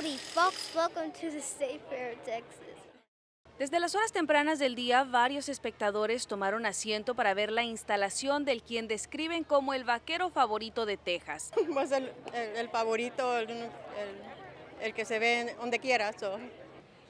Howdy, folks. Welcome to the State Fair of Texas. Desde las horas tempranas del día, varios espectadores tomaron asiento para ver la instalación del quien describen como el vaquero favorito de Texas. Pues el, el- el favorito, el, el- el que se ve en donde quiera. so.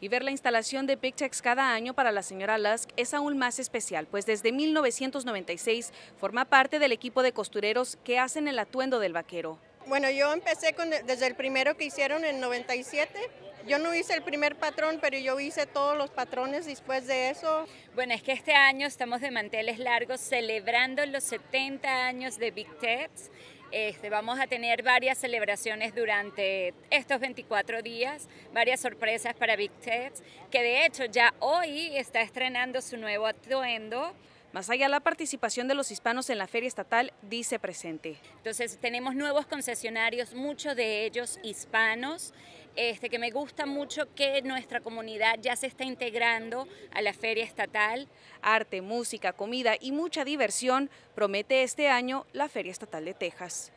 Y ver la instalación de Big Tex cada año para la señora Lusk es aún más especial, pues desde 1996 forma parte del equipo de costureros que hacen el atuendo del vaquero. Bueno, yo empecé con, desde el primero que hicieron en 97. Yo no hice el primer patrón, pero yo hice todos los patrones después de eso. Bueno, es que este año estamos de manteles largos celebrando los 70 años de Big Tex. Este, vamos a tener varias celebraciones durante estos 24 días, varias sorpresas para Big Tex, que de hecho ya hoy está estrenando su nuevo atuendo. Más allá, la participación de los hispanos en la feria estatal dice presente. Entonces tenemos nuevos concesionarios, muchos de ellos hispanos, este, que me gusta mucho que nuestra comunidad ya se está integrando a la feria estatal. Arte, música, comida y mucha diversión promete este año la Feria Estatal de Texas.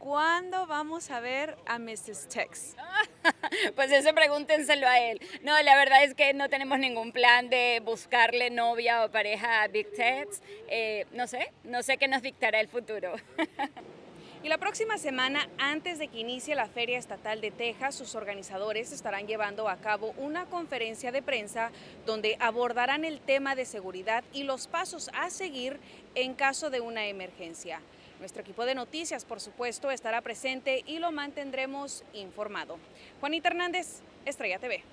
¿Cuándo vamos a ver a Mrs. Tex? Pues eso pregúntenselo a él. No, la verdad es que no tenemos ningún plan de buscarle novia o pareja a Big Tex. Eh, no sé, no sé qué nos dictará el futuro. Y la próxima semana, antes de que inicie la Feria Estatal de Texas, sus organizadores estarán llevando a cabo una conferencia de prensa donde abordarán el tema de seguridad y los pasos a seguir en caso de una emergencia. Nuestro equipo de noticias, por supuesto, estará presente y lo mantendremos informado. Juanita Hernández, Estrella TV.